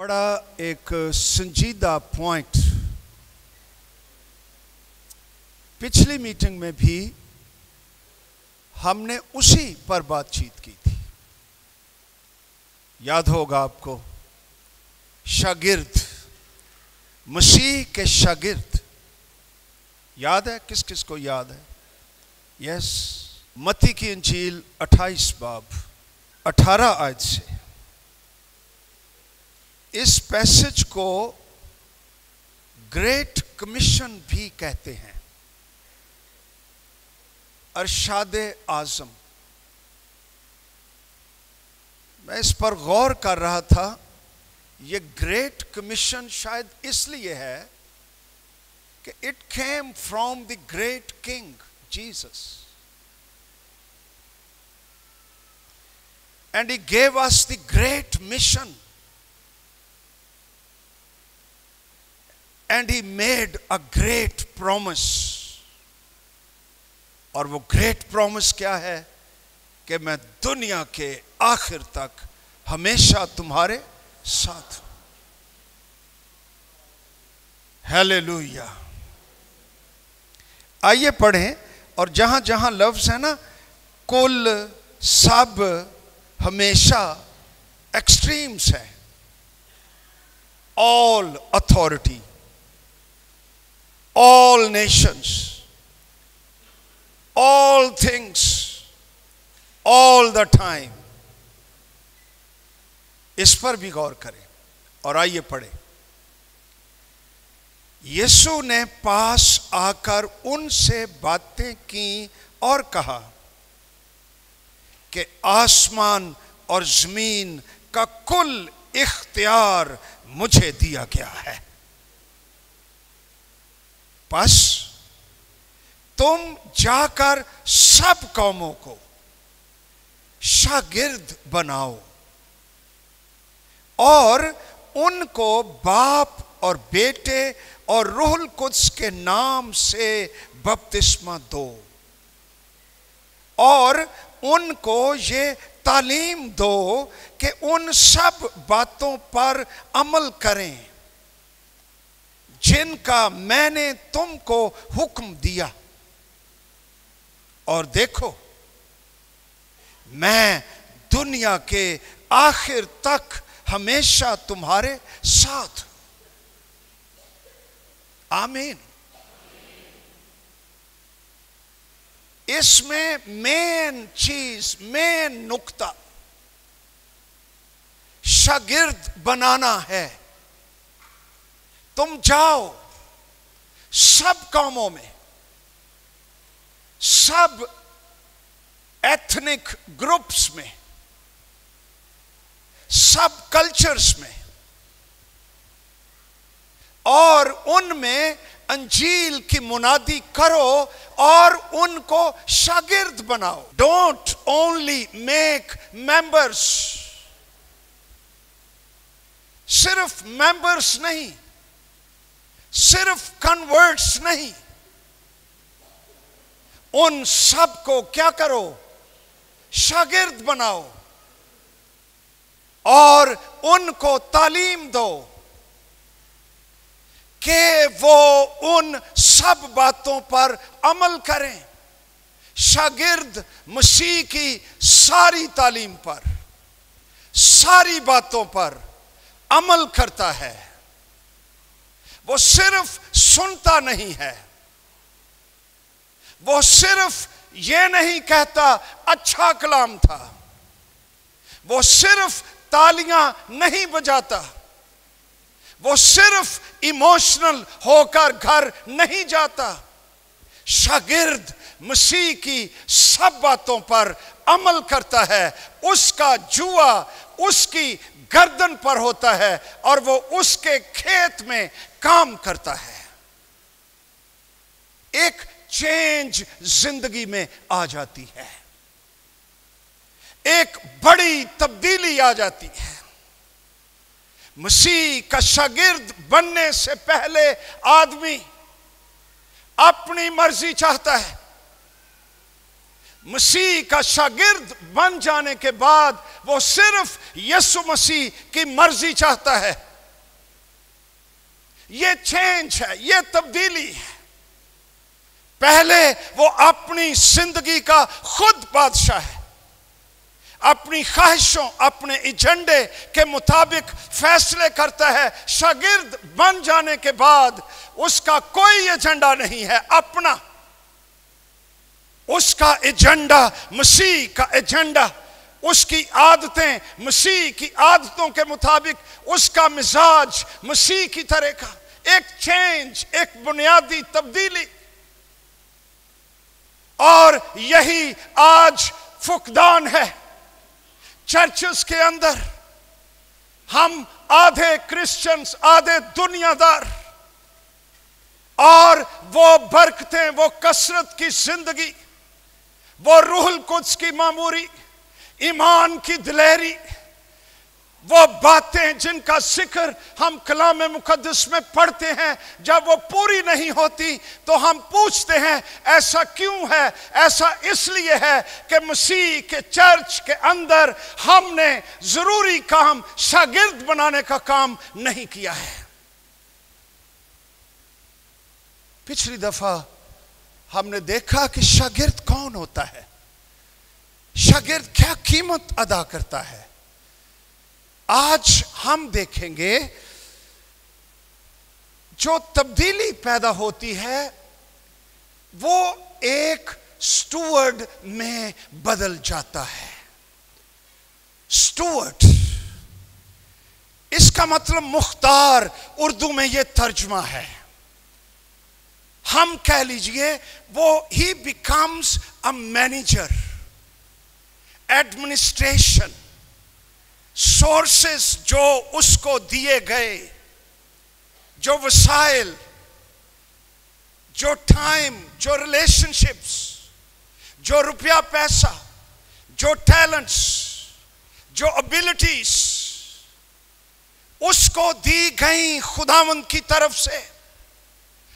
بڑا ایک سنجیدہ پوائنٹ پچھلی میٹنگ میں بھی ہم نے اسی پر بات چیت کی تھی. یاد ہوگا آپ کو، شاگرد، مسیح کے شاگرد. یاد ہے؟ کس کس کو یاد ہے؟ یس yes. متی کی انجیل اٹھائیس باب، اٹھارہ آیت سے. اس پیسج کو گریٹ کمیشن بھی کہتے ہیں۔ ارشاد اعظم۔ میں اس پر غور کر رہا تھا، یہ گریٹ کمیشن شاید اس لیے ہے کہ it came from the great king Jesus and he gave us the great mission and he made a great promise اور وہ گریٹ پرومس کیا ہے کہ میں دنیا کے آخر تک ہمیشہ تمہارے ساتھ ہیلے لویا آئیے پڑھیں اور جہاں جہاں لفظ ہے نا، کل سب ہمیشہ ایکسٹریمس ہیں۔ All authority all nations, all things, all the time. اس پر بھی غور کریں اور آئیے پڑھیں یسو نے پاس آ کر ان سے باتیں کی اور کہا کہ آسمان اور زمین کا کل اختیار مجھے دیا گیا ہے پس تم جا کر سب قوموں کو شاگرد بناؤ اور ان کو باپ اور بیٹے اور روح القدس کے نام سے بپتسمہ دو اور ان کو یہ تعلیم دو کہ ان سب باتوں پر عمل کریں۔ جن کا میں نے تم کو حکم دیا۔ اور دیکھو، میں دنیا کے آخر تک ہمیشہ تمہارے ساتھ۔ آمین۔ اس میں مین چیز، مین نکتہ شاگرد بنانا ہے۔ تم جاؤ سب قوموں میں، سب ایتھنک گروپس میں، سب کلچرز میں، اور ان میں انجیل کی منادی کرو اور ان کو شاگرد بناؤ۔ ڈونٹ اونلی میک ممبرس صرف ممبرس نہیں صرف کنورٹس نہیں۔ ان سب کو کیا کرو؟ شاگرد بناؤ۔ اور ان کو تعلیم دو کہ وہ ان سب باتوں پر عمل کریں۔ شاگرد مسیح کی ساری تعلیم پر، ساری باتوں پر عمل کرتا ہے۔ وہ صرف سنتا نہیں ہے۔ وہ صرف یہ نہیں کہتا اچھا کلام تھا۔ وہ صرف تالیاں نہیں بجاتا۔ وہ صرف ایموشنل ہو کر گھر نہیں جاتا۔ شاگرد مسیح کی سب باتوں پر عمل کرتا ہے۔ اس کا جوا، اس کی گردن پر ہوتا ہے اور وہ اس کے کھیت میں کام کرتا ہے۔ ایک چینج زندگی میں آ جاتی ہے۔ ایک بڑی تبدیلی آ جاتی ہے۔ مسیح کا شاگرد بننے سے پہلے آدمی اپنی مرضی چاہتا ہے۔ مسیح کا شاگرد بن جانے کے بعد وہ صرف یسو مسیح کی مرضی چاہتا ہے۔ یہ چینج ہے، یہ تبدیلی ہے۔ پہلے وہ اپنی زندگی کا خود بادشاہ ہے۔ اپنی خواہشوں، اپنے ایجنڈے کے مطابق فیصلے کرتا ہے۔ شاگرد بن جانے کے بعد اس کا کوئی ایجنڈا نہیں ہے، اپنا۔ اس کا ایجنڈا، مسیح کا ایجنڈا۔ اس کی عادتیں، مسیح کی عادتوں کے مطابق اس کا مزاج مسیح کی طرح کا۔ ایک چینج ایک بنیادی تبدیلی۔ اور یہی آج فقدان ہے۔ چرچز کے اندر ہم آدھے کرسچنز آدھے دنیا دار اور وہ برکتیں، وہ کثرت کی زندگی۔ وہ روح القدس کی معموری، ایمان کی دلیری، وہ باتیں جن کا ذکر ہم کلام مقدس میں پڑھتے ہیں، جب وہ پوری نہیں ہوتی تو ہم پوچھتے ہیں، ایسا کیوں ہے؟ ایسا اس لیے ہے کہ مسیح کے چرچ کے اندر ہم نے ضروری کام، شاگرد بنانے کا کام نہیں کیا ہے۔ پچھلی دفعہ ہم نے دیکھا کہ شاگرد کون ہوتا ہے؟ شاگرد کیا قیمت ادا کرتا ہے؟ آج ہم دیکھیں گے جو تبدیلی پیدا ہوتی ہے، وہ ایک سٹورڈ میں بدل جاتا ہے۔ سٹورڈ اس کا مطلب مختار، اردو میں یہ ترجمہ ہے۔ ہم کہہ لیجیے، وہ ہی becomes a manager administration sources جو اس کو دیے گئے، جو وسائل، جو ٹائم جو ریلیشن شپس جو روپیہ پیسہ، جو ٹیلنٹس جو ابیلٹیز اس کو دی گئی خداوند کی طرف سے۔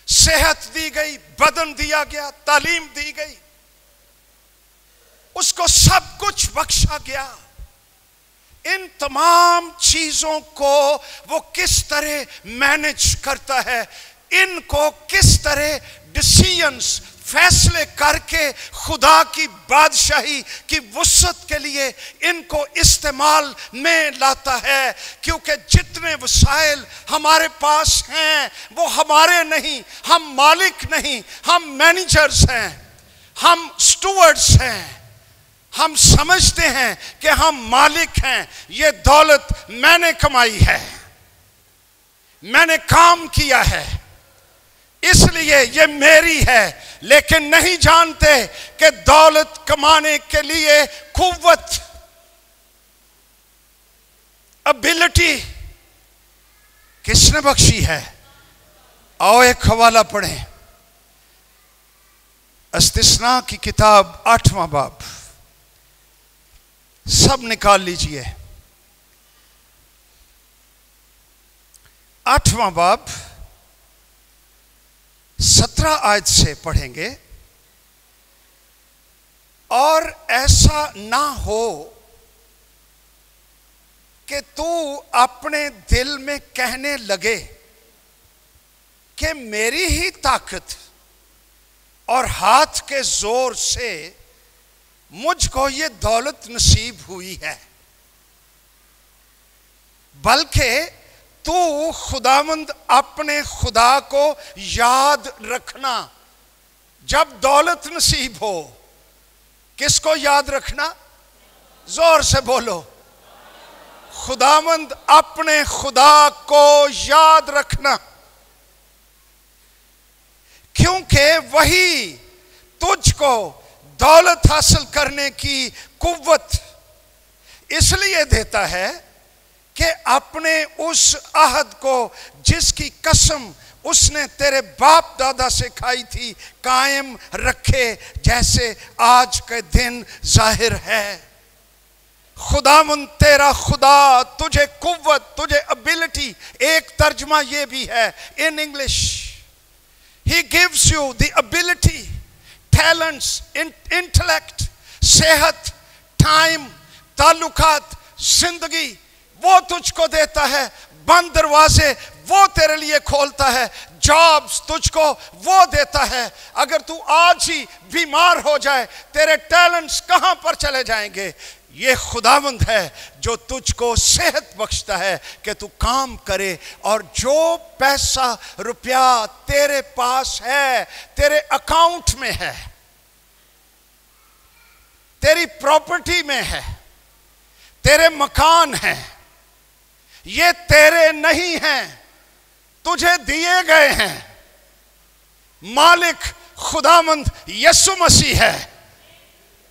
صحت دی گئی، بدن دیا گیا، تعلیم دی گئی۔ اس کو سب کچھ بخشا گیا۔ ان تمام چیزوں کو وہ کس طرح مینج کرتا ہے؟ ان کو کس طرح ڈسیزنس فیصلے کر کے خدا کی بادشاہی کی وسط کے لیے ان کو استعمال میں لاتا ہے، کیونکہ جتنے وسائل ہمارے پاس ہیں، وہ ہمارے نہیں، ہم مالک نہیں، ہم مینیجرز ہیں، ہم سٹورڈز ہیں، ہم سمجھتے ہیں کہ ہم مالک ہیں، یہ دولت میں نے کمائی ہے، میں نے کام کیا ہے۔ اس لیے یہ میری ہے، لیکن نہیں جانتے کہ دولت کمانے کے لیے قوت ابلٹی کس نے بخشی ہے؟ آؤ ایک حوالہ پڑھیں۔ استثناء کی کتاب آٹھواں باب۔ سب نکال لیجیے۔ آٹھواں باب۔ سترہ آیت سے پڑھیں گے۔ اور ایسا نہ ہو کہ تو اپنے دل میں کہنے لگے کہ میری ہی طاقت اور ہاتھ کے زور سے مجھ کو یہ دولت نصیب ہوئی ہے، بلکہ تو خداوند اپنے خدا کو یاد رکھنا۔ جب دولت نصیب ہو، کس کو یاد رکھنا؟ زور سے بولو۔ خداوند اپنے خدا کو یاد رکھنا۔ کیونکہ وہی تجھ کو دولت حاصل کرنے کی قوت اس لیے دیتا ہے کہ اپنے اس عہد کو، جس کی قسم اس نے تیرے باپ دادا سے کھائی تھی، قائم رکھے جیسے آج کے دن ظاہر ہے۔ خدا من تیرا خدا، تجھے قوت، تجھے ابیلٹی ایک ترجمہ یہ بھی ہے in English he gives you the ability talents intellect صحت ٹائم تعلقات، زندگی۔ وہ تجھ کو دیتا ہے، بند دروازے وہ تیرے لیے کھولتا ہے، جابز تجھ کو وہ دیتا ہے۔ اگر تو آج ہی بیمار ہو جائے، تیرے ٹیلنٹس کہاں پر چلے جائیں گے؟ یہ خداوند ہے جو تجھ کو صحت بخشتا ہے کہ تو کام کرے اور جو پیسہ روپیہ تیرے پاس ہے، تیرے اکاؤنٹ میں ہے، تیری پراپرٹی میں ہے، تیرے مکان ہیں یہ تیرے نہیں ہیں، تجھے دیے گئے ہیں۔ مالک، خداوند یسو مسیح ہے۔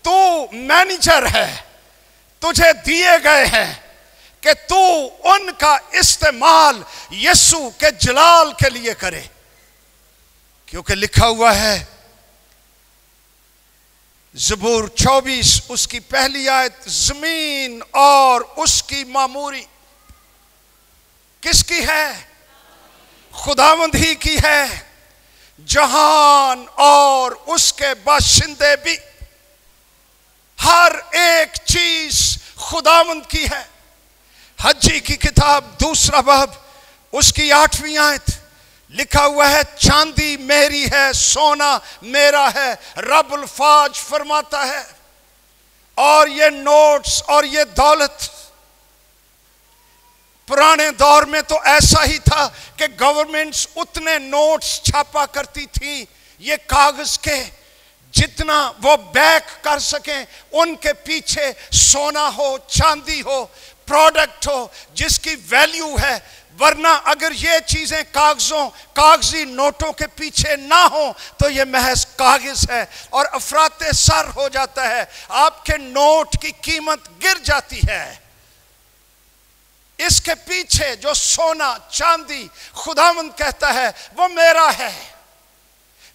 تو مینیجر ہے، تجھے دیے گئے ہیں کہ تو ان کا استعمال یسو کے جلال کے لیے کرے۔ کیونکہ لکھا ہوا ہے، زبور چوبیس، اس کی پہلی آیت، زمین اور اس کی معموری کس کی ہے؟ خداوند ہی کی ہے۔ جہان اور اس کے باشندے بھی۔ ہر ایک چیز خداوند کی ہے۔ حجی کی کتاب دوسرا باب، اس کی آٹھویں آیت۔ لکھا ہوا ہے، چاندی میری ہے، سونا میرا ہے، رب الفاج فرماتا ہے۔ اور یہ نوٹس اور یہ دولت پرانے دور میں تو ایسا ہی تھا کہ گورنمنٹس اتنے نوٹس چھاپا کرتی تھی، یہ کاغذ کے جتنا وہ بیک کر سکیں، ان کے پیچھے سونا ہو، چاندی ہو پروڈکٹ ہو، جس کی ویلیو ہے۔ ورنہ اگر یہ چیزیں کاغذوں، کاغذی نوٹوں کے پیچھے نہ ہوں تو یہ محض کاغذ ہے اور افراد سر ہو جاتا ہے۔ آپ کے نوٹ کی قیمت گر جاتی ہے۔ اس کے پیچھے جو سونا چاندی خداوند کہتا ہے، وہ میرا ہے۔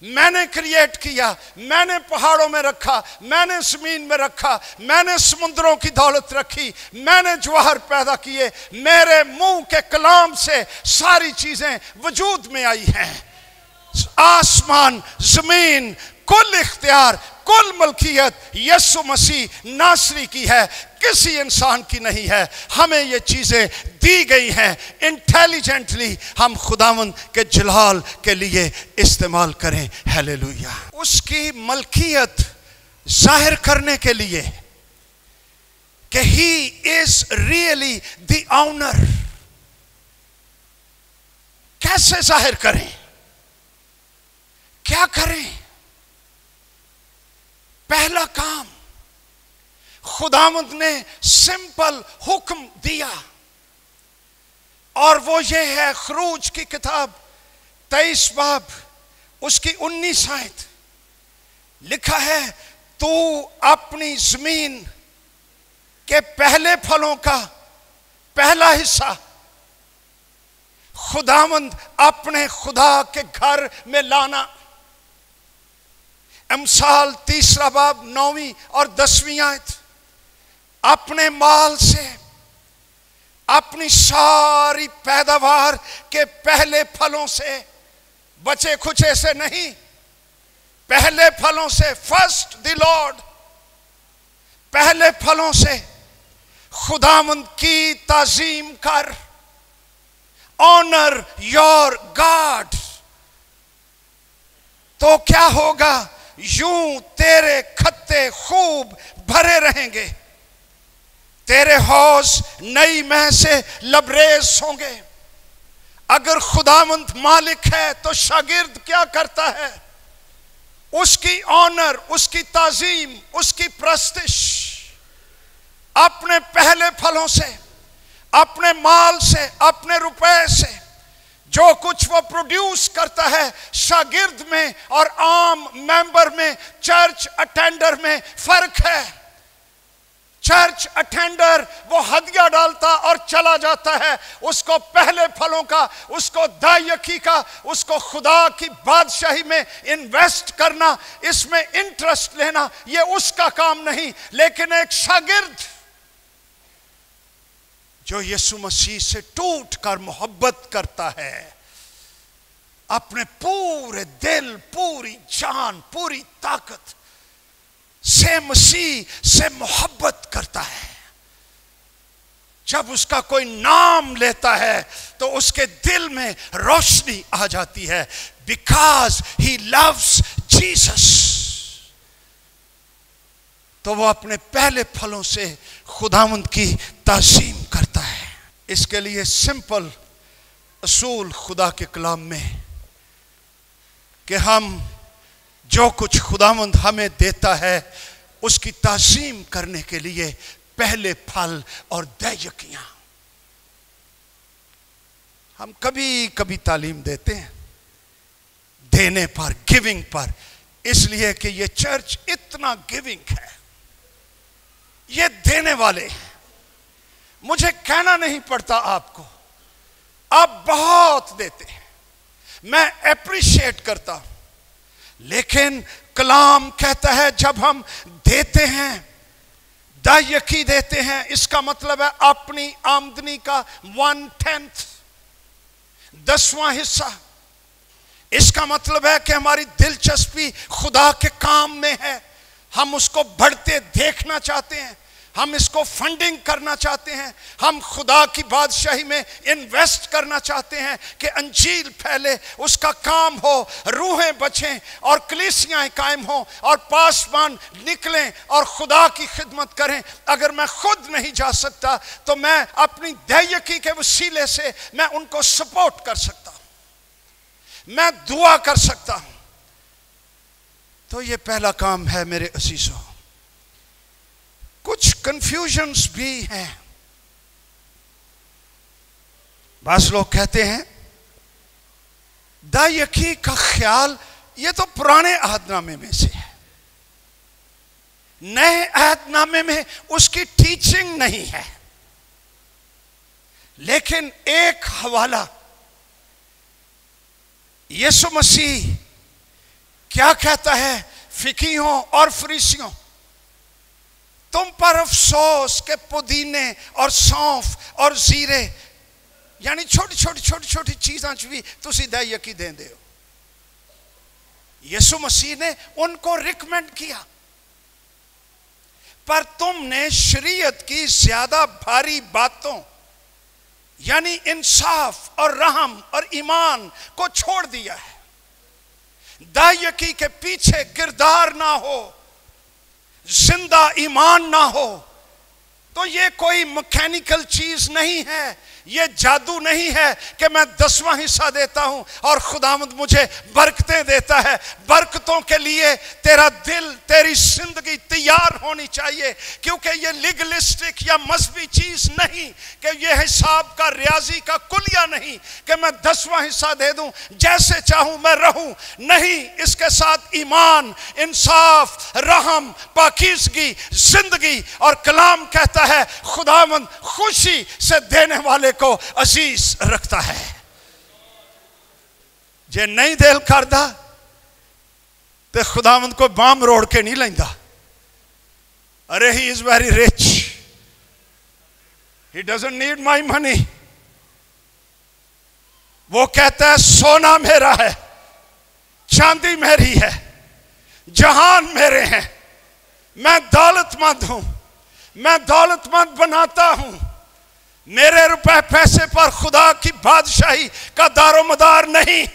میں نے کریٹ کیا، میں نے پہاڑوں میں رکھا، میں نے زمین میں رکھا، میں نے سمندروں کی دولت رکھی، میں نے جوہر پیدا کیے۔ میرے منہ کے کلام سے ساری چیزیں وجود میں آئی ہیں۔ آسمان، زمین، کل اختیار کل ملکیت یسو مسیح ناصری کی ہے، کسی انسان کی نہیں ہے۔ ہمیں یہ چیزیں دی گئی ہیں۔ انٹیلیجنٹلی ہم خداون کے جلال کے لیے استعمال کریں۔ ہیلیلویا اس کی ملکیت ظاہر کرنے کے لیے کہ ہی از ریئلی دی آنر۔ کیسے ظاہر کریں؟ کیا کریں؟ پہلا کام خداوند نے سمپل حکم دیا اور وہ یہ ہے خروج کی کتاب تیئیس باب، اس کی انیس آیت۔ لکھا ہے، تو اپنی زمین کے پہلے پھلوں کا پہلا حصہ، خداوند اپنے خدا کے گھر میں لانا امثال تیسرا باب نویں اور دسویں آیت۔ اپنے مال سے، اپنی ساری پیداوار کے پہلے پھلوں سے، بچے کھچے سے نہیں، پہلے پھلوں سے فرسٹ دی لارڈ، پہلے پھلوں سے خدامند کی تعظیم کر۔ آنر یور گاڈ تو کیا ہوگا؟ یوں تیرے کھتے خوب بھرے رہیں گے۔ تیرے حوض نئی مہ سے لبریز ہوں گے۔ اگر خداوند مالک ہے تو شاگرد کیا کرتا ہے؟ اس کی آنر اس کی تعظیم، اس کی پرستش اپنے پہلے پھلوں سے، اپنے مال سے، اپنے روپے سے۔ جو کچھ وہ پروڈیوس کرتا ہے، شاگرد میں اور عام ممبر میں چرچ اٹینڈر میں فرق ہے۔ چرچ اٹینڈر وہ ہدیہ ڈالتا اور چلا جاتا ہے۔ اس کو پہلے پھلوں کا، اس کو دائیکی کا، اس کو خدا کی بادشاہی میں انویسٹ کرنا، اس میں انٹرسٹ لینا، یہ اس کا کام نہیں۔ لیکن ایک شاگرد جو یسو مسیح سے ٹوٹ کر محبت کرتا ہے، اپنے پورے دل، پوری جان، پوری طاقت سے مسیح سے محبت کرتا ہے۔ جب اس کا کوئی نام لیتا ہے تو اس کے دل میں روشنی آ جاتی ہے۔ بیکاز ہی لوز جیسس تو وہ اپنے پہلے پھلوں سے خداوند کی تعظیم اس کے لیے سمپل اصول خدا کے کلام میں کہ ہم جو کچھ خداوند ہمیں دیتا ہے، اس کی تعظیم کرنے کے لیے پہلے پھل اور دیکیاں ہم کبھی کبھی تعلیم دیتے ہیں، دینے پر گیونگ پر۔ اس لیے کہ یہ چرچ اتنا گیونگ ہے۔ یہ دینے والے۔ ہیں مجھے کہنا نہیں پڑتا آپ کو۔ آپ بہت دیتے ہیں۔ میں اپریشیٹ کرتا ہوں۔ لیکن کلام کہتا ہے جب ہم دیتے ہیں دائیکی دیتے ہیں، اس کا مطلب ہے اپنی آمدنی کا ون ٹینتھ دسواں حصہ۔ اس کا مطلب ہے کہ ہماری دلچسپی خدا کے کام میں ہے۔ ہم اس کو بڑھتے دیکھنا چاہتے ہیں۔ ہم اس کو فنڈنگ کرنا چاہتے ہیں۔ ہم خدا کی بادشاہی میں انویسٹ کرنا چاہتے ہیں کہ انجیل پھیلے، اس کا کام ہو، روحیں بچیں اور کلیسیاں قائم ہوں اور پاسمان نکلیں اور خدا کی خدمت کریں۔ اگر میں خود نہیں جا سکتا تو میں اپنی دیکی کے وسیلے سے میں ان کو سپورٹ کر سکتا ہوں۔ میں دعا کر سکتا ہوں۔ تو یہ پہلا کام ہے میرے عزیزوں۔ کچھ کنفیوژنس بھی ہیں بعض لوگ کہتے ہیں دا یقی کا خیال یہ تو پرانے عہد نامے میں سے ہے نئے عہد نامے میں اس کی ٹیچنگ نہیں ہے لیکن ایک حوالہ یسو مسیح کیا کہتا ہے فکیوں اور فریسیوں تم پر افسوس کے پودینے اور سونف اور زیرے یعنی چھوٹی چھوٹی چھوٹی چھوٹی چیزاں بھی تسی دے یقی دیں دے ہو۔ یسو مسیح نے ان کو ریکمنڈ کیا۔ پر تم نے شریعت کی زیادہ بھاری باتوں یعنی انصاف اور رحم اور ایمان کو چھوڑ دیا ہے۔ دائیکی کے پیچھے کردار نہ ہو۔ زندہ ایمان نہ ہو تو یہ کوئی مکینیکل چیز نہیں ہے۔ یہ جادو نہیں ہے کہ میں دسواں حصہ دیتا ہوں اور خداوند مجھے برکتیں دیتا ہے۔ برکتوں کے لیے تیرا دل، تیری زندگی تیار ہونی چاہیے۔ کیونکہ یہ لیگلسٹک یا مذہبی چیز نہیں کہ یہ حساب کا، ریاضی کا کلیہ نہیں کہ میں دسواں حصہ دے دوں۔ جیسے چاہوں میں رہوں۔ نہیں، اس کے ساتھ ایمان، انصاف، رحم، پاکیزگی، زندگی اور کلام کہتا ہے، خداوند خوشی سے دینے والے کو عزیز رکھتا ہے۔ جے نہیں دل کردہ تو خداوند کو بام روڑ کے نہیں لیندہ۔ ارے he is very rich he doesn't need my money وہ کہتا ہے، سونا میرا ہے، چاندی میری ہے، جہان میرے ہیں۔ میں دولت مند ہوں، میں دولت مند بناتا ہوں۔ میرے روپے پیسے پر خدا کی بادشاہی کا دار و مدار نہیں۔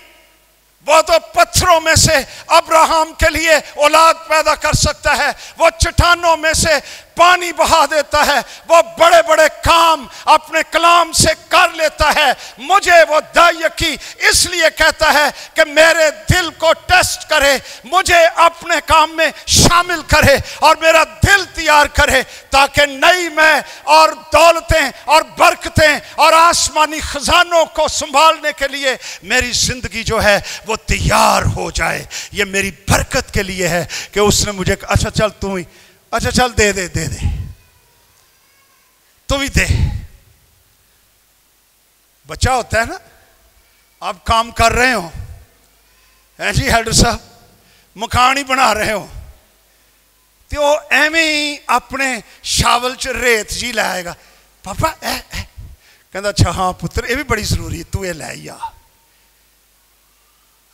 وہ تو پتھروں میں سے ابراہم کے لیے اولاد پیدا کر سکتا ہے، وہ چٹانوں میں سے پانی بہا دیتا ہے، وہ بڑے بڑے کام اپنے کلام سے کر لیتا ہے۔ مجھے وہ دائیکی اس لیے کہتا ہے کہ میرے دل کو ٹیسٹ کرے، مجھے اپنے کام میں شامل کرے اور میرا دل تیار کرے تاکہ نئی میں اور دولتیں اور برکتیں اور آسمانی خزانوں کو سنبھالنے کے لیے میری زندگی جو ہے وہ تیار ہو جائے۔ یہ میری برکت کے لیے ہے کہ اس نے مجھے اچھا چل تو ہی۔ اچھا چل دے دے دے دے۔ تو بھی دے۔ بچہ ہوتا ہے نا، آپ کام کر رہے ہو جی ہیڈر صاحب مکان ہی بنا رہے ہو تو ایویں ہی اپنے شاول چ ریت جی لائے گا۔ پاپا، اے اے۔ کہندا اچھا ہاں پتر، یہ بھی بڑی ضروری ہے، تو یہ لے آ۔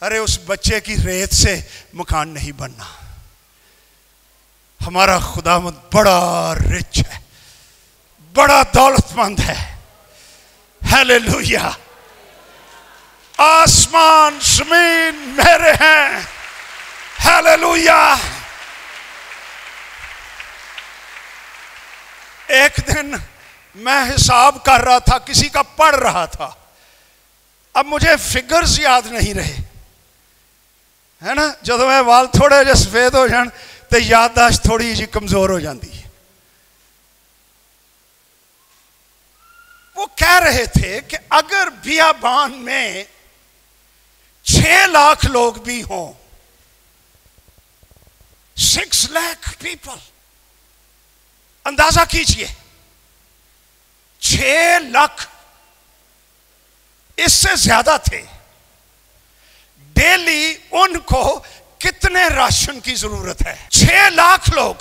ارے، اس بچے کی ریت سے مکان نہیں بننا۔ ہمارا خدا مت بڑا رچ ہے، بڑا دولت مند ہے۔ ہیلیلویا آسمان، زمین میرے ہیں۔ ہیلیلویا ایک دن میں حساب کر رہا تھا، کسی کا پڑھ رہا تھا۔ اب مجھے فگرز یاد نہیں رہے۔ ہے نا؟ جب میں وال تھوڑے جہ سفید ہو جان تو یادداشت تھوڑی جی کمزور ہو جاتی ہے۔ وہ کہہ رہے تھے کہ اگر بیابان میں چھ لاکھ لوگ بھی ہوں سکس لاکھ پیپل اندازہ کیجیے، چھ لاکھ، اس سے زیادہ تھے۔ ڈیلی ان کو کتنے راشن کی ضرورت ہے؟ چھ لاکھ لوگ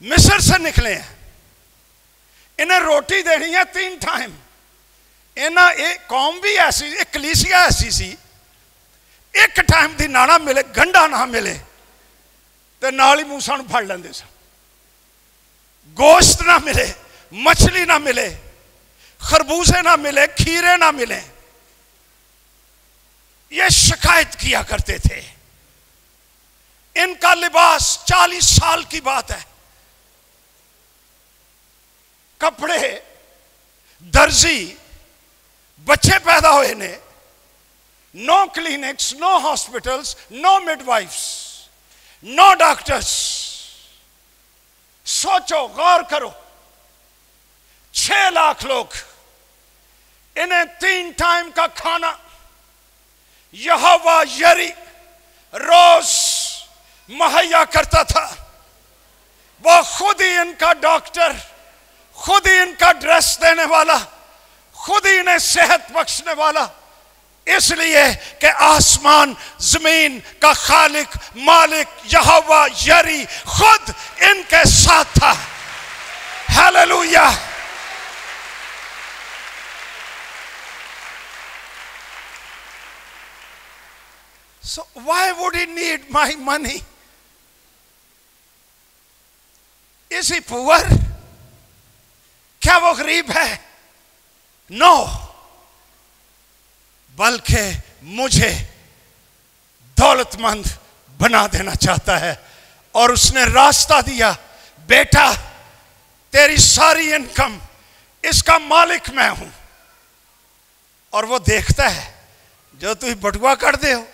مصر سے نکلے ہیں۔ انہیں روٹی دینی ہے تین ٹائم۔ انہیں ایک قوم بھی ایسی، ایک کلیسیا ایسی سی۔ ایک ٹائم دی نانا ملے، گنڈا نہ ملے۔ تو نال ہی موسا پڑ لیں سن۔ گوشت نہ ملے، مچھلی نہ ملے، خربوزے نہ ملے، کھیرے نہ ملے۔ یہ شکایت کیا کرتے تھے؟ ان کا لباس چالیس سال کی بات ہے۔ کپڑے درزی، بچے پیدا ہوئے نے۔ No clinics, no hospitals no midwives no doctors سوچو، غور کرو۔ چھ لاکھ لوگ۔ انہیں تین ٹائم کا کھانا یہوا یری روز مہیا کرتا تھا۔ وہ خود ہی ان کا ڈاکٹر، خود ہی ان کا ڈریس دینے والا، خود ہی انہیں صحت بخشنے والا۔ اس لیے کہ آسمان، زمین کا خالق، مالک یہوا یری خود ان کے ساتھ تھا۔ ہیللویا So why would he need my money? Is he poor? کیا وہ غریب ہے نو بلکہ مجھے دولت مند بنا دینا چاہتا ہے اور اس نے راستہ دیا بیٹا تیری ساری انکم اس کا مالک میں ہوں اور وہ دیکھتا ہے جو تھی بٹوا کر دے ہو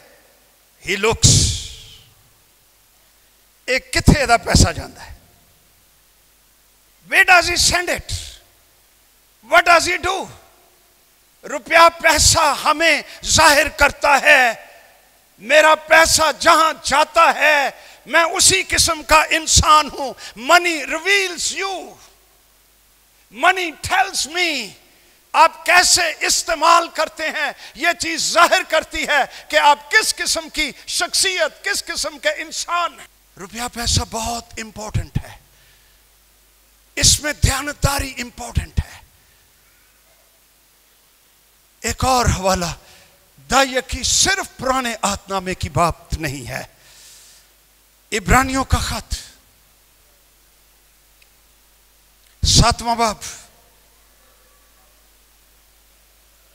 ہی لکس ایک کتنے دا پیسہ جانا ہے why does he send it what does he do روپیہ پیسہ ہمیں ظاہر کرتا ہے میرا پیسہ جہاں جاتا ہے میں اسی قسم کا انسان ہوں منی ریویلز یو منی ٹھلس می آپ کیسے استعمال کرتے ہیں؟ یہ چیز ظاہر کرتی ہے کہ آپ کس قسم کی شخصیت، کس قسم کے انسان ہیں۔ روپیہ پیسہ بہت امپورٹنٹ ہے۔ اس میں دھیانتداری امپورٹنٹ ہے۔ ایک اور حوالہ دائیا کی صرف پرانے آت نامے کی بات نہیں ہے۔ عبرانیوں کا خط۔ ساتواں باب۔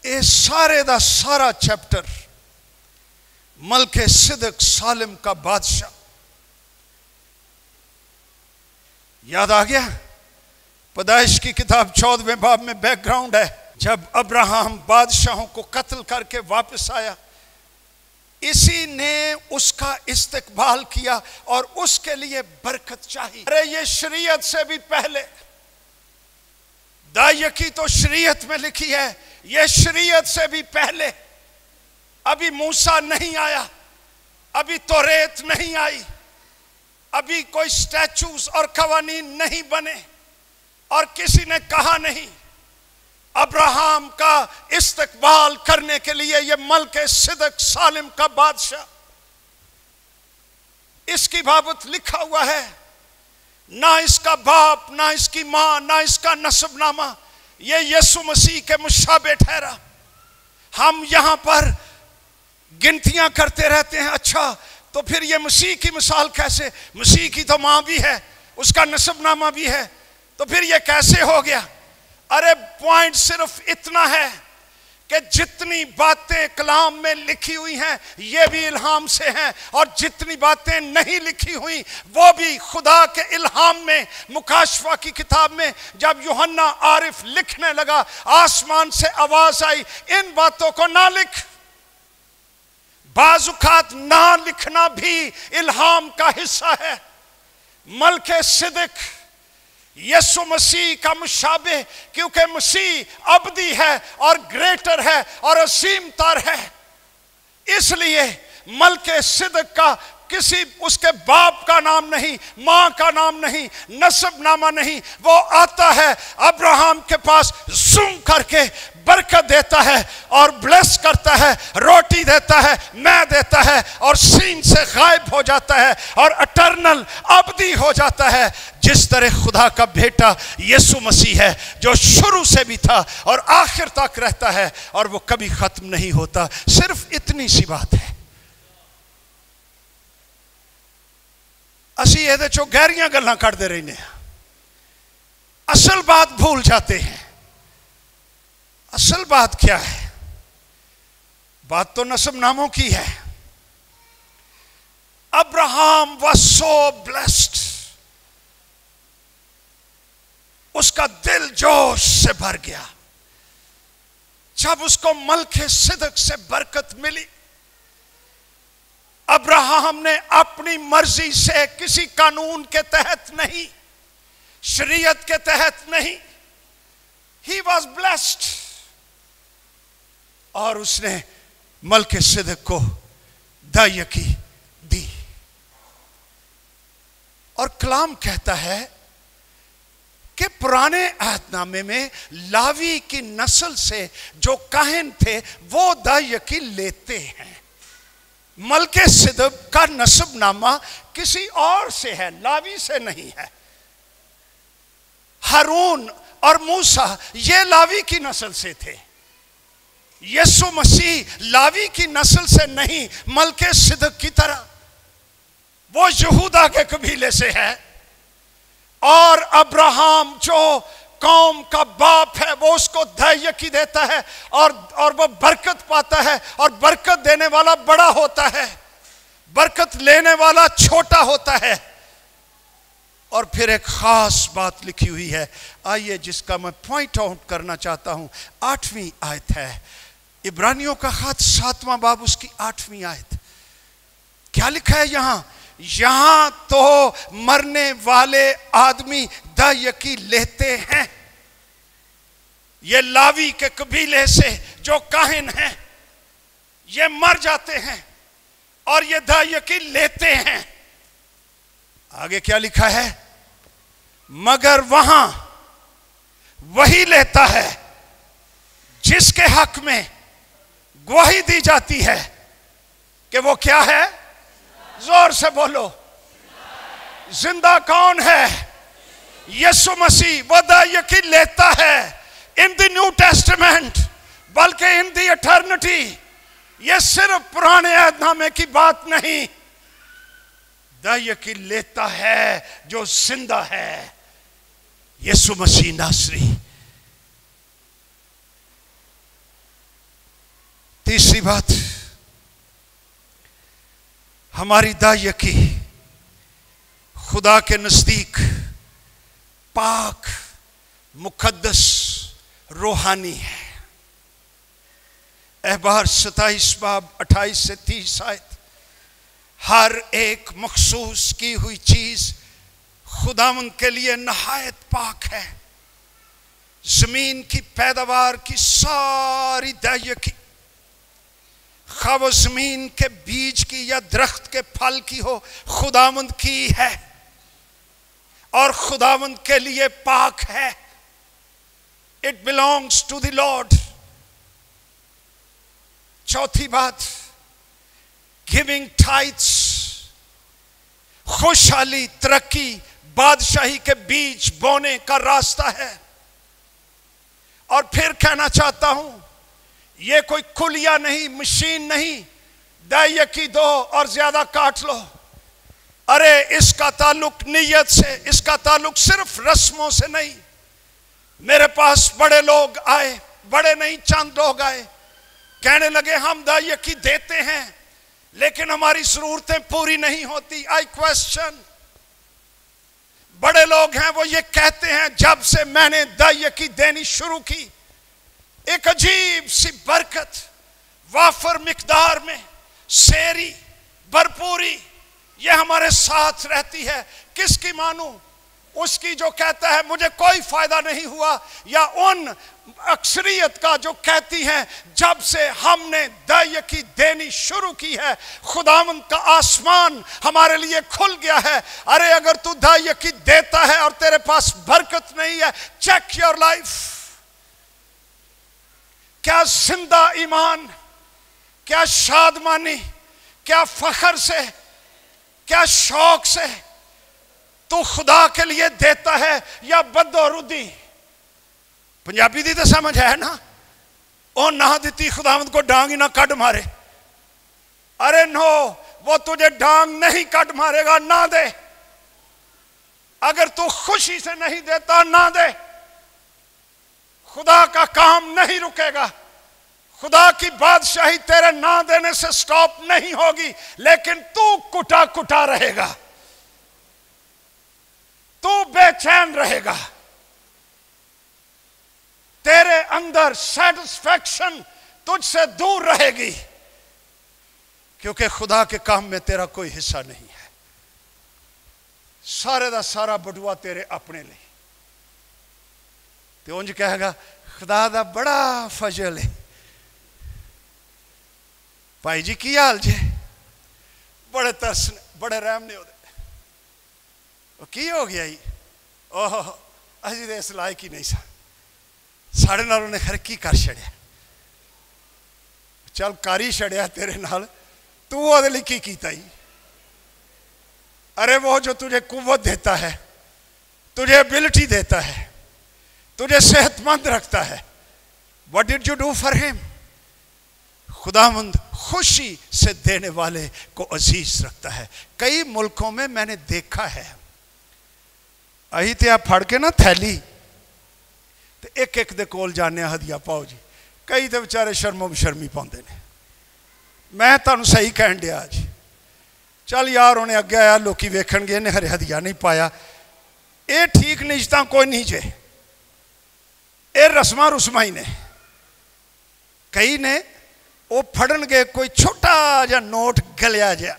اے سارے دا سارا چیپٹر ملک صدق سالم کا بادشاہ۔ یاد آ گیا؟ پیدائش کی کتاب چودویں باب میں بیک گراؤنڈ ہے۔ جب ابراہم بادشاہوں کو قتل کر کے واپس آیا، اسی نے اس کا استقبال کیا اور اس کے لیے برکت چاہی۔ ارے، یہ شریعت سے بھی پہلے۔ دائیکی تو شریعت میں لکھی ہے۔ یہ شریعت سے بھی پہلے ابھی موسا نہیں آیا، ابھی تو ریت نہیں آئی، ابھی کوئی سٹیچوز اور قوانین نہیں بنے اور کسی نے کہا نہیں۔ ابراہم کا استقبال کرنے کے لیے یہ ملک صدق سالم کا بادشاہ۔ اس کی بابت لکھا ہوا ہے، نہ اس کا باپ، نہ اس کی ماں، نہ اس کا نصب نامہ یہ یسو مسیح کے مشابہ ٹھہرا۔ ہم یہاں پر گنتیاں کرتے رہتے ہیں اچھا تو پھر یہ مسیح کی مثال کیسے؟ مسیح کی تو ماں بھی ہے، اس کا نصب نامہ بھی ہے، تو پھر یہ کیسے ہو گیا؟ ارے پوائنٹ صرف اتنا ہے۔ کہ جتنی باتیں کلام میں لکھی ہوئی ہیں، یہ بھی الہام سے ہیں، اور جتنی باتیں نہیں لکھی ہوئی، وہ بھی خدا کے الہام میں، مکاشفہ کی کتاب میں، جب یوحنا عارف لکھنے لگا، آسمان سے آواز آئی، ان باتوں کو نہ لکھ۔ بعض اوقات نہ لکھنا بھی الہام کا حصہ ہے۔ ملک صدق یسو مسیح کا مشابہ، کیونکہ مسیح ابدی ہے اور گریٹر ہے اور عظیم تر ہے۔ اس لیے ملک صدق کا کسی اس کے باپ کا نام نہیں، ماں کا نام نہیں، نصب نامہ نہیں، وہ آتا ہے ابراہم کے پاس، زوم کر کے برکت دیتا ہے اور بلیس کرتا ہے، روٹی دیتا ہے، میں دیتا ہے اور سین سے غائب ہو جاتا ہے اور اٹرنل ابدی ہو جاتا ہے۔ جس طرح خدا کا بیٹا یسو مسیح ہے، جو شروع سے بھی تھا اور آخر تک رہتا ہے اور وہ کبھی ختم نہیں ہوتا، صرف اتنی سی بات ہے۔ اسی یہ چو گہریاں گلنا کرتے رہنے اصل بات بھول جاتے ہیں۔ اصل بات کیا ہے؟ بات تو نصب ناموں کی ہے۔ ابراہم واز سو بلسڈ اس کا دل جوش سے بھر گیا۔ جب اس کو ملک صدق سے برکت ملی ابراہم نے اپنی مرضی سے کسی قانون کے تحت نہیں، شریعت کے تحت نہیں ہی واز بلسڈ اور اس نے ملک صدق کو دائیکی دی۔ اور کلام کہتا ہے کہ پرانے عہد نامے میں لاوی کی نسل سے جو کہن تھے وہ دائیکی لیتے ہیں۔ ملک صدق کا نصب نامہ کسی اور سے ہے، لاوی سے نہیں ہے۔ ہارون اور موسا یہ لاوی کی نسل سے تھے۔ یسو مسیح لاوی کی نسل سے نہیں، ملک صدق کی طرح۔ وہ یہودا کے قبیلے سے ہے۔ اور ابراہم جو قوم کا باپ ہے، وہ اس کو دہیکی دیتا ہے اور اور وہ برکت پاتا ہے اور برکت دینے والا بڑا ہوتا ہے۔ برکت لینے والا چھوٹا ہوتا ہے۔ اور پھر ایک خاص بات لکھی ہوئی ہے۔ آئیے جس کا میں پوائنٹ آؤٹ کرنا چاہتا ہوں۔ آٹھویں آیت ہے۔ عبرانیوں کا خط ساتواں باب، اس کی آٹھویں آیت۔ کیا لکھا ہے یہاں؟ یہاں تو مرنے والے آدمی دا یقی لیتے ہیں۔ یہ لاوی کے قبیلے سے جو کاہن ہیں، یہ مر جاتے ہیں اور یہ دا لیتے ہیں۔ آگے کیا لکھا ہے؟ مگر وہاں وہی لیتا ہے جس کے حق میں گواہی دی جاتی ہے کہ وہ کیا ہے؟ زور سے بولو۔ زندہ کون ہے؟ یسو مسیح وہ دا یقین لیتا ہے۔ ان دی نیو ٹیسٹمنٹ، بلکہ ان دی اٹرنٹی۔ یہ صرف پرانے عہد نامے کی بات نہیں۔ دا یقین لیتا ہے جو زندہ ہے۔ یسو مسیح ناصری۔ تیسری بات۔ ہماری دائیکی خدا کے نزدیک پاک، مقدس روحانی ہے۔ احبار ستائیس باب اٹھائیس سے تیس آیت، ہر ایک مخصوص کی ہوئی چیز خداون کے لیے نہایت پاک ہے۔ زمین کی پیداوار کی ساری دائیکی خواہ زمین کے بیج کی یا درخت کے پھل کی ہو، خداوند کی ہے۔ اور خداوند کے لیے پاک ہے۔ It belongs to the lord چوتھی بات گیونگ ٹائٹس خوشحالی، ترقی، بادشاہی کے بیچ بونے کا راستہ ہے۔ اور پھر کہنا چاہتا ہوں یہ کوئی کلیا نہیں، مشین نہیں۔ دائیکی دو اور زیادہ کاٹ لو۔ ارے، اس کا تعلق نیت سے، اس کا تعلق صرف رسموں سے نہیں۔ میرے پاس بڑے لوگ آئے، بڑے نہیں، چند لوگ آئے۔ کہنے لگے، ہم دائیکی دیتے ہیں، لیکن ہماری ضرورتیں پوری نہیں ہوتی۔ آئی کوشچن بڑے لوگ ہیں، وہ یہ کہتے ہیں، جب سے میں نے دائیکی دینی شروع کی ایک عجیب سی برکت وافر مقدار میں سیری، برپوری، یہ ہمارے ساتھ رہتی ہے۔ کس کی مانوں اس کی جو کہتا ہے، مجھے کوئی فائدہ نہیں ہوا، یا ان اکثریت کا جو کہتی ہیں، جب سے ہم نے دائیکی دینی شروع کی ہے خداون کا آسمان ہمارے لیے کھل گیا ہے۔ ارے، اگر تو دائیکی دیتا ہے اور تیرے پاس برکت نہیں ہے چیک یور لائف کیا زندہ ایمان، کیا شادمانی، کیا فخر سے، کیا شوق سے تو خدا کے لیے دیتا ہے یا بد و ردی پنجابی دی تو سمجھ ہے نا؟ او نہ دیتی خداوند کو ڈانگ ہی نہ کٹ مارے۔ ارے نو، وہ تجھے ڈانگ نہیں کٹ مارے گا، نہ دے۔ اگر تو خوشی سے نہیں دیتا، نہ دے۔ خدا کا کام نہیں رکے گا۔ خدا کی بادشاہی تیرے نہ دینے سے سٹاپ نہیں ہوگی، لیکن تو کٹا کٹا رہے گا۔ تو بے چین رہے گا۔ تیرے اندر سیٹسفیکشن تجھ سے دور رہے گی۔ کیونکہ خدا کے کام میں تیرا کوئی حصہ نہیں ہے۔ سارے دا سارا بٹوا تیرے اپنے لیے تو انج کہے گا، خدا دا بڑا فضل ہے۔ بھائی جی کی حال جی؟ بڑے ترس نے، بڑے رحم نے وہ کی ہو گیا ہی اوہ اجی دے اس لائق ہی نہیں سا۔ ساڑھے نالوں خیر کی کر شڑیا چل کاری شڑیا تیرے نال۔ تو وہ دے کیتا ہی ارے وہ جو تجھے قوت دیتا ہے، تجھے ابیلٹی دیتا ہے تجھے صحت مند رکھتا ہے۔ What did you do for him? خدا مند خوشی سے دینے والے کو عزیز رکھتا ہے۔ کئی ملکوں میں میں نے دیکھا ہے۔ اہی تے آپ پھڑ کے نا تھیلی۔ تے ایک ایک دے کول جانے ہدیہ پاؤ جی۔ کئی تے بچارے شرم و شرمی پاؤں نے۔ میں تانوں صحیح کہن دیا آج۔ چل یار انہیں اگے آیا، لوکی ویکھن گے نے ہرے ہدیہ نہیں پایا۔ اے ٹھیک نجتاں جی، کوئی نہیں جے۔ اے رسمہ رسمہ ہی نے کئی نے وہ پھڑن گے کوئی چھوٹا جا نوٹ گلیا جا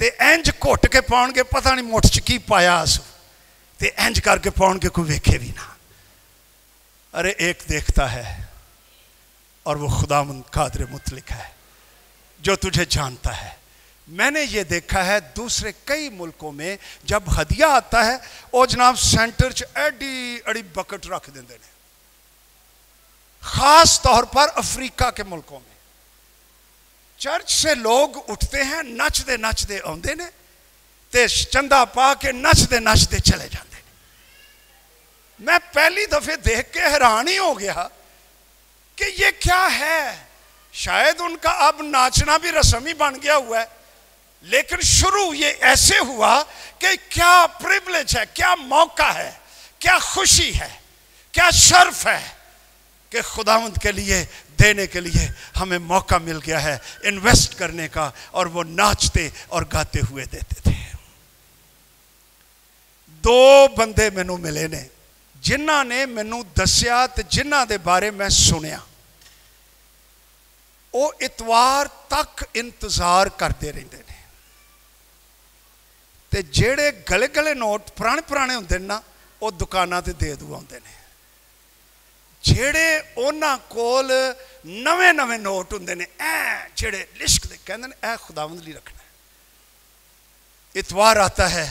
تے اینج کوٹ کے پاؤن گے، پتہ نہیں موٹ چکی پایا آسو تے اینج کر کے پاؤن گے، کوئی ویکھے بھی نہ۔ ارے ایک دیکھتا ہے، اور وہ خدا من قادر مطلق ہے، جو تجھے جانتا ہے۔ میں نے یہ دیکھا ہے دوسرے کئی ملکوں میں جب ہدیہ آتا ہے وہ جناب سینٹر چ ایڈی اڑی بکٹ رکھ دیں دینے خاص طور پر افریقہ کے ملکوں میں۔ چرچ سے لوگ اٹھتے ہیں نچ دے نچ دے آدھے نے تے چندہ پا کے نچ دے نچ دے چلے جاندے میں پہلی دفعہ دیکھ کے حیران ہی ہو گیا کہ یہ کیا ہے؟ شاید ان کا اب ناچنا بھی رسم ہی بن گیا ہوا ہے۔ لیکن شروع یہ ایسے ہوا کہ کیا پریولیج ہے، کیا موقع ہے، کیا خوشی ہے، کیا شرف ہے کہ خداوند کے لیے، دینے کے لیے ہمیں موقع مل گیا ہے انویسٹ کرنے کا اور وہ ناچتے اور گاتے ہوئے دیتے تھے۔ دو بندے مینو ملے نے جنہ نے مینو دسیا جنہ دے بارے میں سنیا۔ وہ اتوار تک انتظار کرتے رہتے ہیں تے جیڑے گلے گلے نوٹ پرانے پرانے ہوں نا وہ دکانہ تے دے دو آتے ہیں جیڑے اونا کول نوے نوے نوٹ ہوں نے، اے جیڑے لشک دے کہندے نے، اے خداوند لی رکھنا اتوار آتا ہے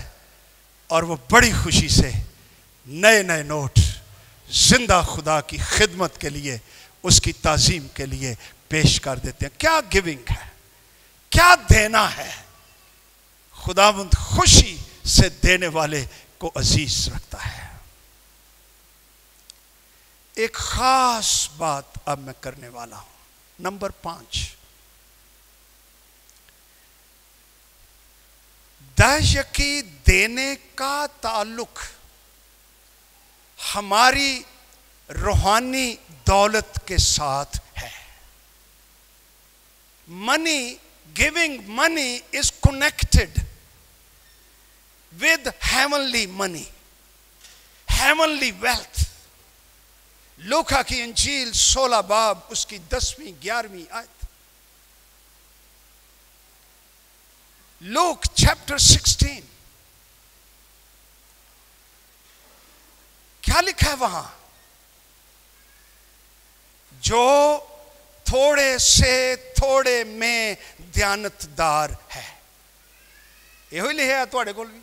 اور وہ بڑی خوشی سے نئے نئے نوٹ زندہ خدا کی خدمت کے لیے، اس کی تعظیم کے لیے پیش کر دیتے ہیں۔ کیا گیونگ ہے؟ کیا دینا ہے؟ خداوند خوشی سے دینے والے کو عزیز رکھتا ہے۔ ایک خاص بات اب میں کرنے والا ہوں۔ نمبر پانچ۔ دہشکی دینے کا تعلق ہماری روحانی دولت کے ساتھ ہے۔ Money giving money is connected with heavenly money heavenly wealth لوکھا کی انجیل سولہ باب اس کی دسویں گیارہویں آیت لوک چیپٹر سکسٹین کیا لکھا ہے وہاں جو تھوڑے سے تھوڑے میں دیانت دار ہے یہ لکھا ہے تھوڑے کو بھی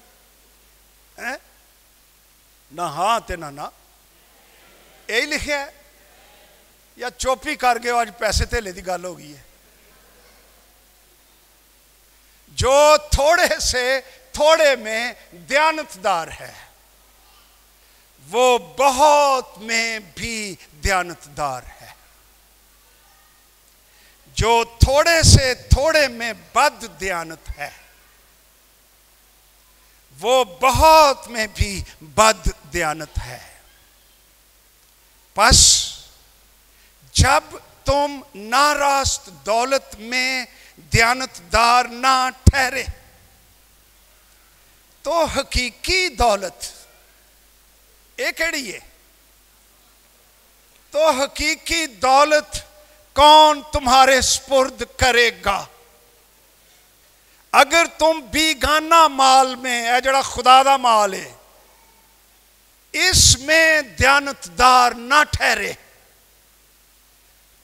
نہ ہاں تے نہ نہ یہی لکھا ہے یا چوپی کر گئے آج پیسے تے لے دی گل ہو گئی ہے جو تھوڑے سے تھوڑے میں دیانت دار ہے وہ بہت میں بھی دیانت دار ہے جو تھوڑے سے تھوڑے میں بد دیانت ہے وہ بہت میں بھی بد دیانت ہے۔ پس جب تم ناراست دولت میں دیانت دار نہ ٹھہرے، تو حقیقی دولت ایک کہڑی ہے۔ تو حقیقی دولت کون تمہارے سپرد کرے گا؟ اگر تم بھی گانا مال میں ہے جڑا خدا دا مال ہے، اس میں دیانت دار نہ ٹھہرے،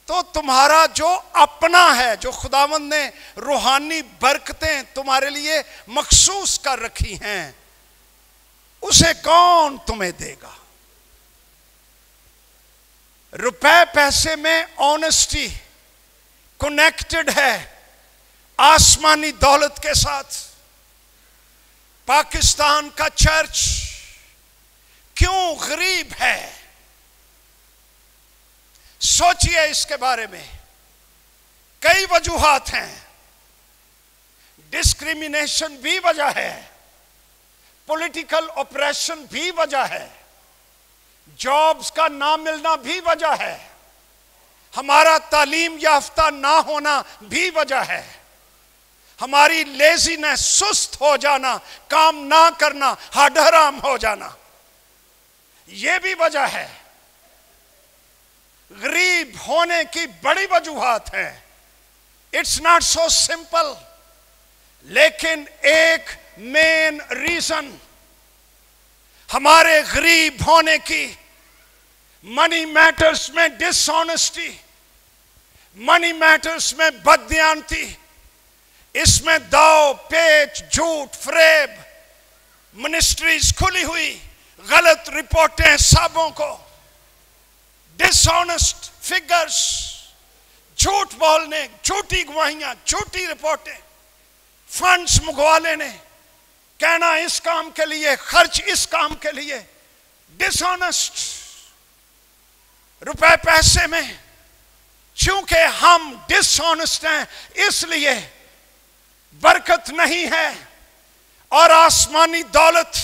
تو تمہارا جو اپنا ہے، جو خداوند نے روحانی برکتیں تمہارے لیے مخصوص کر رکھی ہیں، اسے کون تمہیں دے گا؟ روپے پیسے میں آنےسٹی کنیکٹڈ ہے آسمانی دولت کے ساتھ، پاکستان کا چرچ کیوں غریب ہے؟ سوچئے اس کے بارے میں۔ کئی وجوہات ہیں۔ ڈسکریمنیشن بھی وجہ ہے۔ پولیٹیکل اپریشن بھی وجہ ہے۔ جابز کا نہ ملنا بھی وجہ ہے۔ ہمارا تعلیم یافتہ نہ ہونا بھی وجہ ہے۔ ہماری لیزینس سست ہو جانا، کام نہ کرنا، ہڈ حرام ہو جانا۔ یہ بھی وجہ ہے۔ غریب ہونے کی بڑی وجوہات ہیں۔ اٹس ناٹ سو سمپل لیکن ایک مین ریزن ہمارے غریب ہونے کی منی میٹرز میں ڈس آنےسٹی منی میٹرز میں بدیانتی اس میں دو پیچ، جھوٹ، فریب، منسٹریز کھلی ہوئی، غلط رپورٹیں سبوں کو ڈس آنےسٹ فگرس جھوٹ بولنے، جھوٹی گواہیاں، جھوٹی رپورٹیں فنڈس منگوا لینے، کہنا اس کام کے لیے، خرچ اس کام کے لیے ڈس آنےسٹ روپے پیسے میں، چونکہ ہم ڈس آنےسٹ ہیں، اس لیے برکت نہیں ہے اور آسمانی دولت،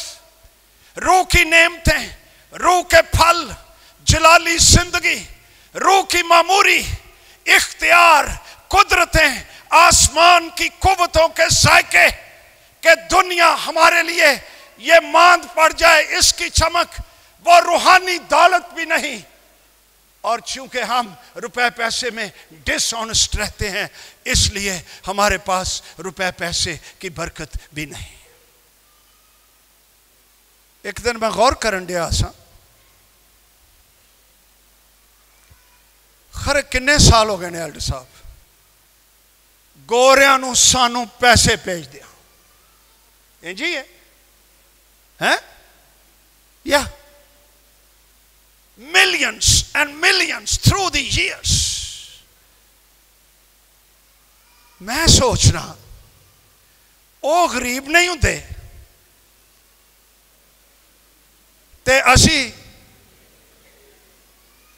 روح کی نعمتیں، روح کے پھل، جلالی زندگی، روح کی معموری، اختیار، قدرتیں آسمان کی قوتوں کے ذائقے کہ دنیا ہمارے لیے یہ ماند پڑ جائے، اس کی چمک، وہ روحانی دولت بھی نہیں اور چونکہ ہم روپے پیسے میں ڈس آنسٹ رہتے ہیں، اس لیے ہمارے پاس روپے پیسے کی برکت بھی نہیں۔ ایک دن میں غور کرن دیا سا خرے کنے سال ہو گئے نے ایلڈ صاحب۔ گوریاں نو سانو پیسے پیج دیا۔ جی ہے۔ یا millions and millions through the years میں سوچنا او غریب نہیں ہوں دے تے اسی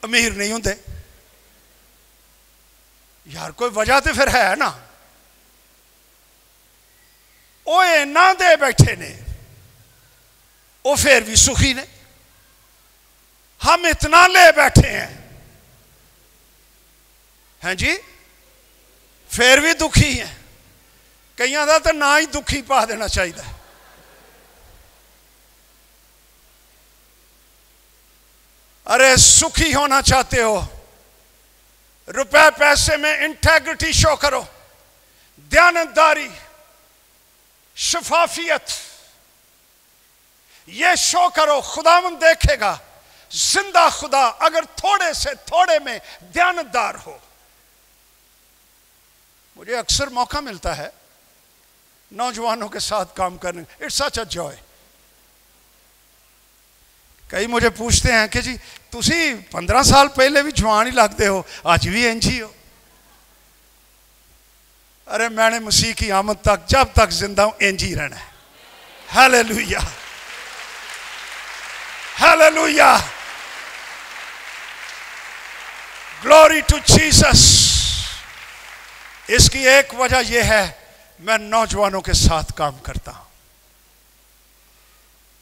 امیر نہیں ہوں دے یار کوئی وجہ تو پھر ہے نا وہ اینا دے بیٹھے نے وہ پھر بھی سخی نے ہم اتنا لے بیٹھے ہیں۔ ہیں جی؟ پھر بھی دکھی ہیں۔ کئی کا تو نہ ہی دکھی پا دینا چاہیے ارے سکھی ہونا چاہتے ہو۔ روپے پیسے میں انٹیگریٹی شو کرو۔ دیانتداری، شفافیت، یہ شو کرو۔ خدا من دیکھے گا۔ زندہ خدا اگر تھوڑے سے تھوڑے میں دیانتدار ہو۔ مجھے اکثر موقع ملتا ہے نوجوانوں کے ساتھ کام کرنے۔ اٹس سچ اے جوائے کئی مجھے پوچھتے ہیں کہ جی تھی پندرہ سال پہلے بھی جوان ہی لگتے ہو، آج بھی انجی ہو۔ ارے، میں نے مسیح کی آمد تک، جب تک زندہ ہوں انجی رہنا ہے۔ Hallelujah hallelujah glory to Jesus اس کی ایک وجہ یہ ہے، میں نوجوانوں کے ساتھ کام کرتا ہوں۔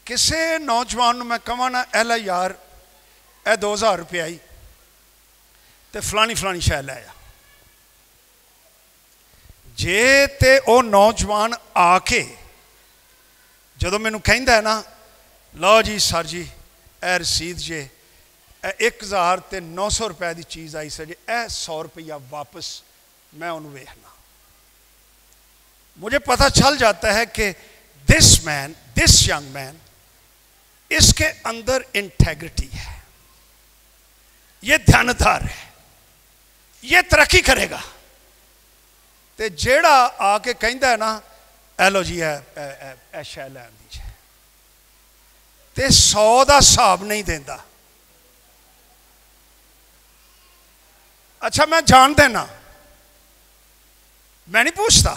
کسی نوجوان میں کمانا ایلا یار، اے دو ہزار روپے آئی تو فلانی فلانی شہ لیا جے تے او نوجوان آ کے جدو مینو کہ نا، لو جی سر جی اے رسید جے ایک ہزار تے نو سو روپے دی چیز آئی سر جی اے سو روپیہ واپس میں انہوں مجھے پتا چل جاتا ہے کہ دس مین دس ینگ مین اس کے اندر انٹیگریٹی ہے یہ دھیاندار ہے یہ ترقی کرے گا تو جیڑا آ کے کہہ ہے نا ایلو جی ہے شہ لین دیجیے تو سو کا حساب نہیں دینا اچھا میں جان دینا۔ میں نہیں پوچھتا۔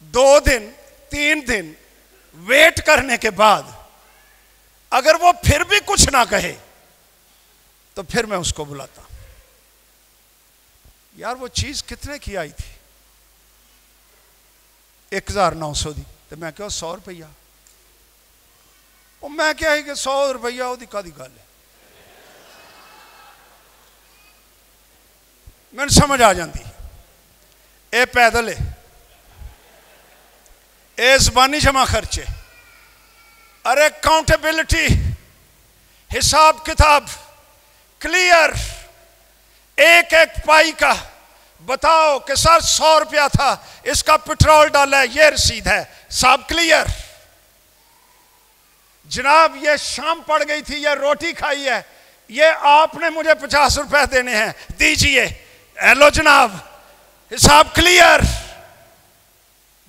دو دن، تین دن ویٹ کرنے کے بعد اگر وہ پھر بھی کچھ نہ کہے تو پھر میں اس کو بلاتا۔ یار، وہ چیز کتنے کی آئی تھی؟ ایک ہزار نو سو دی۔ تو میں کہو سو روپیہ۔ وہ میں کیا کہ سو روپیہ، وہ کا دی گل ہے؟ میں سمجھ آ جاتی اے پیدل ہے اے زبانی جمع خرچے ارے اکاؤنٹیبلٹی حساب کتاب کلیئر ایک ایک پائی کا بتاؤ کہ سر سو روپیہ تھا اس کا پٹرول ڈالا ہے یہ رسید ہے سب کلیئر جناب یہ شام پڑ گئی تھی یہ روٹی کھائی ہے یہ آپ نے مجھے پچاس روپے دینے ہیں دیجیے ایلو جناب. حساب کلیئر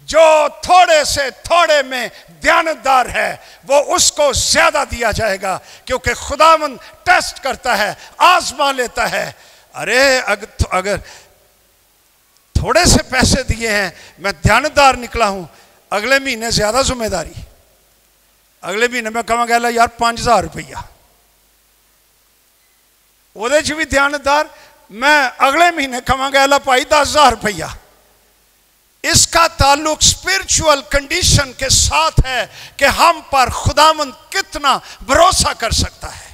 جو تھوڑے سے تھوڑے میں دیانتدار ہے، وہ اس کو زیادہ دیا جائے گا کیونکہ خدا ٹیسٹ کرتا ہے، آزما لیتا ہے۔ ارے اگر تھوڑے سے پیسے دیے ہیں، میں دیانتدار نکلا ہوں۔ اگلے مہینے زیادہ ذمہ داری اگلے مہینے میں کہاں گا یار، پانچ ہزار روپیہ۔ وہ بھی دیانتدار میں اگلے مہینے کہاں گا پائی دس ہزار روپیہ۔ اس کا تعلق اسپرچل کنڈیشن کے ساتھ ہے کہ ہم پر خداوند کتنا بھروسہ کر سکتا ہے۔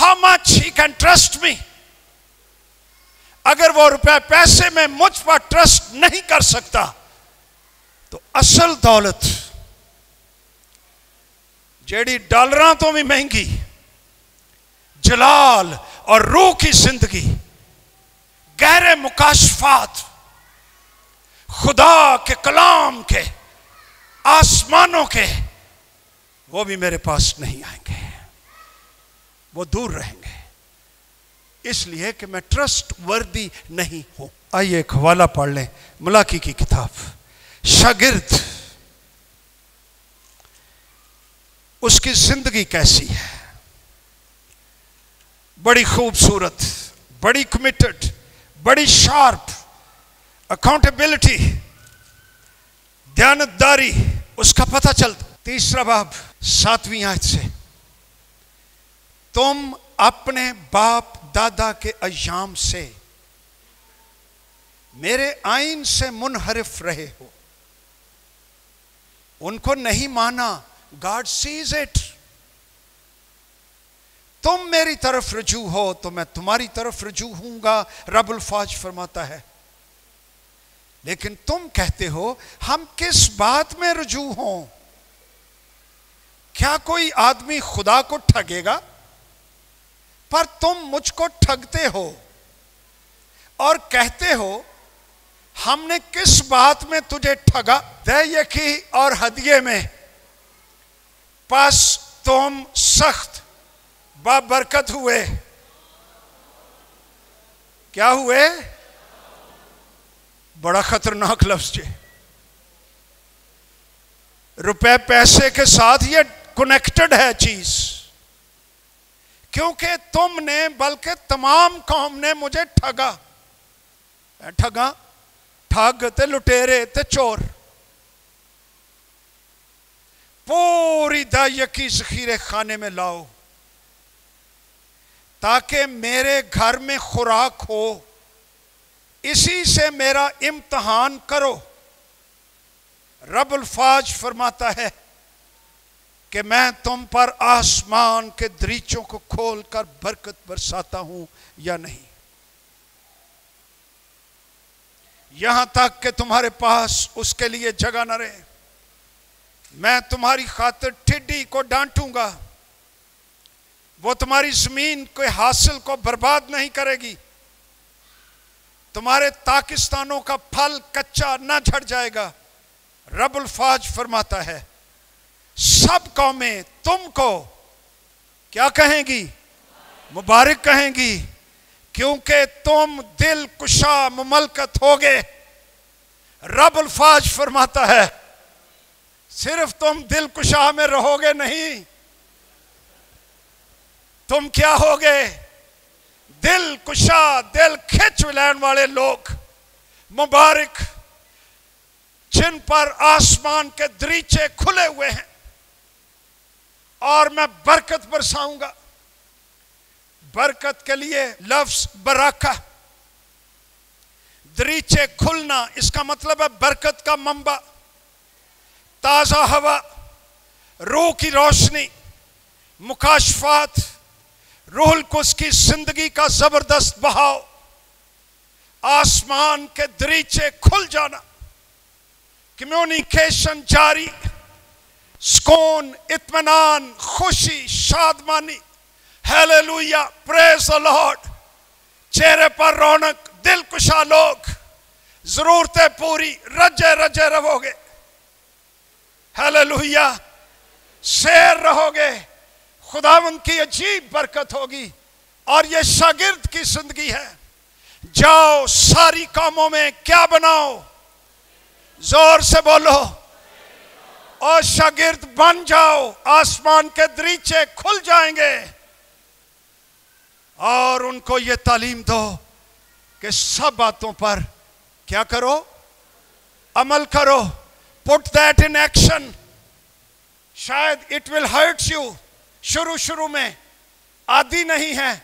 How much he can trust me اگر وہ روپے پیسے میں مجھ پر ٹرسٹ نہیں کر سکتا، تو اصل دولت، جیڑی ڈالراں تو بھی مہنگی۔ جلال اور روح کی زندگی، گہرے مکاشفات، خدا کے کلام کے، آسمانوں کے، وہ بھی میرے پاس نہیں آئیں گے، وہ دور رہیں گے۔ اس لیے کہ میں ٹرسٹ وردی نہیں ہوں۔ آئیے ایک حوالہ پڑھ لیں، ملاقی کی کتاب۔ شاگرد، اس کی زندگی کیسی ہے؟ بڑی خوبصورت، بڑی کمیٹڈ بڑی شارپ اکاؤنٹیبلٹی دیانتداری، اس کا پتہ چلتا۔ تیسرا باب، ساتویں آیت سے۔ تم اپنے باپ دادا کے ایام سے میرے آئین سے منحرف رہے ہو۔ ان کو نہیں مانا گاڈ سیز اٹ تم میری طرف رجوع ہو تو میں تمہاری طرف رجوع ہوں گا، رب الفاظ فرماتا ہے۔ لیکن تم کہتے ہو، ہم کس بات میں رجوع ہوں؟ کیا کوئی آدمی خدا کو ٹھگے گا؟ پر تم مجھ کو ٹھگتے ہو۔ اور کہتے ہو، ہم نے کس بات میں تجھے ٹھگا؟ دے یکی اور ہدیے میں۔ پس تم سخت برکت ہوئے۔ کیا ہوئے؟ بڑا خطرناک لفظ جی۔ روپے پیسے کے ساتھ یہ کنیکٹڈ ہے چیز۔ کیونکہ تم نے بلکہ تمام قوم نے مجھے ٹھگا۔ ٹھگا، ٹھگ تے لٹیرے تے چور۔ پوری دائیکی ذخیرے خانے میں لاؤ۔ تاکہ میرے گھر میں خوراک ہو۔ اسی سے میرا امتحان کرو۔ رب الفاظ فرماتا ہے کہ میں تم پر آسمان کے دریچوں کو کھول کر برکت برساتا ہوں یا نہیں۔ یہاں تک کہ تمہارے پاس اس کے لیے جگہ نہ رہے۔ میں تمہاری خاطر ٹھڈی کو ڈانٹوں گا۔ وہ تمہاری زمین کے حاصل کو برباد نہیں کرے گی۔ تمہارے پاکستانوں کا پھل کچا نہ جھڑ جائے گا۔ رب الفاظ فرماتا ہے، سب قومیں تم کو کیا کہیں گی؟ مبارک کہیں گی، کیونکہ تم دل کشا مملکت ہوگے۔ رب الفاظ فرماتا ہے، صرف تم دل کشا میں رہو گے نہیں۔ تم کیا ہوگے؟ دل کشا، دل کھچ لین والے لوگ، مبارک، جن پر آسمان کے دریچے کھلے ہوئے ہیں۔ اور میں برکت برساؤں گا۔ برکت کے لیے لفظ براکہ۔ دریچے کھلنا، اس کا مطلب ہے برکت کا منبع۔ تازہ ہوا، روح کی روشنی، مکاشفات۔ روح القدس کی زندگی کا زبردست بہاؤ، آسمان کے دریچے کھل جانا کمیونیکیشن جاری، سکون، اطمینان، خوشی، شادمانی ہیلیلویا پریز لارڈ چہرے پر رونق، دل کشا لوگ، ضرورتیں پوری، رجے رجے رہو گے ہیلیلویا شیر رہو گے خداون کی عجیب برکت ہوگی اور یہ شاگرد کی زندگی ہے۔ جاؤ ساری کاموں میں کیا بناؤ؟ زور سے بولو۔ اور شاگرد بن جاؤ، آسمان کے دریچے کھل جائیں گے۔ اور ان کو یہ تعلیم دو کہ سب باتوں پر کیا کرو؟ عمل کرو۔ پٹ دیٹ ان ایکشن شاید اٹ ول ہرٹ یو شروع شروع میں آدھی نہیں ہے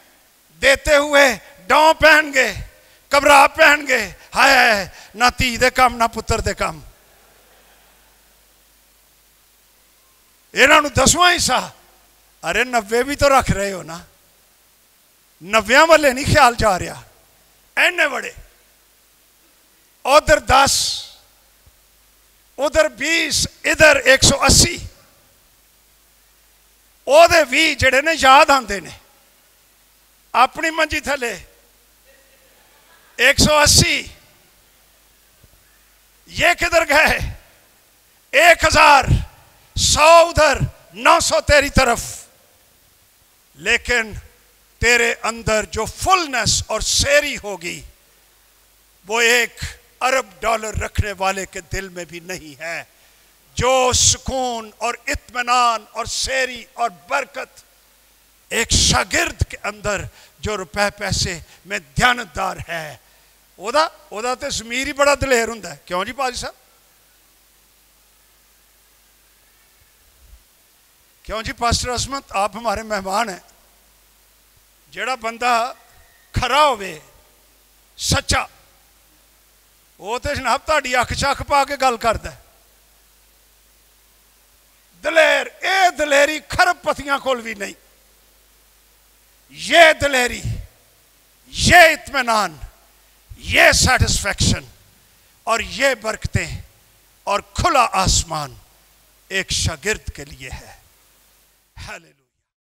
دیتے ہوئے ڈاؤں پہن گے کبرا پہن گے، ہائے نہ تی دے کم، نہ پتر دے کم۔ انہوں دسواں حصہ، ارے نوے بھی تو رکھ رہے ہو نا۔ نویاں والے نہیں خیال جا رہا۔ اینے بڑے ادھر دس، ادھر بیس، ادھر ایک سو اسی۔ بھی جڑے نے یاد آتے نے اپنی منجی تھلے ایک سو اسی یہ کدھر گئے ایک ہزار سو ادھر نو سو تیری طرف لیکن تیرے اندر جو فلنس اور سیری ہوگی وہ ایک ارب ڈالر رکھنے والے کے دل میں بھی نہیں ہے جو سکون اور اطمینان اور سیری اور برکت ایک شاگرد کے اندر جو روپے پیسے میں دیانتدار ہے۔ وہ دا وہ بڑا دلیر ہوں کیوں جی پاجی صاحب؟ کیوں جی پاسٹر عظمت آپ ہمارے مہمان ہیں۔ جیڑا بندہ کھرا ہوئے سچا، وہ تے جناب تا ڈی اکھ چاک پا کے گل کرتا ہے دلیر، اے دلیری خرب پتیاں کول بھی نہیں۔ یہ دلیری، یہ اطمینان، یہ سیٹسفیکشن اور یہ برکتیں اور کھلا آسمان ایک شاگرد کے لیے ہے۔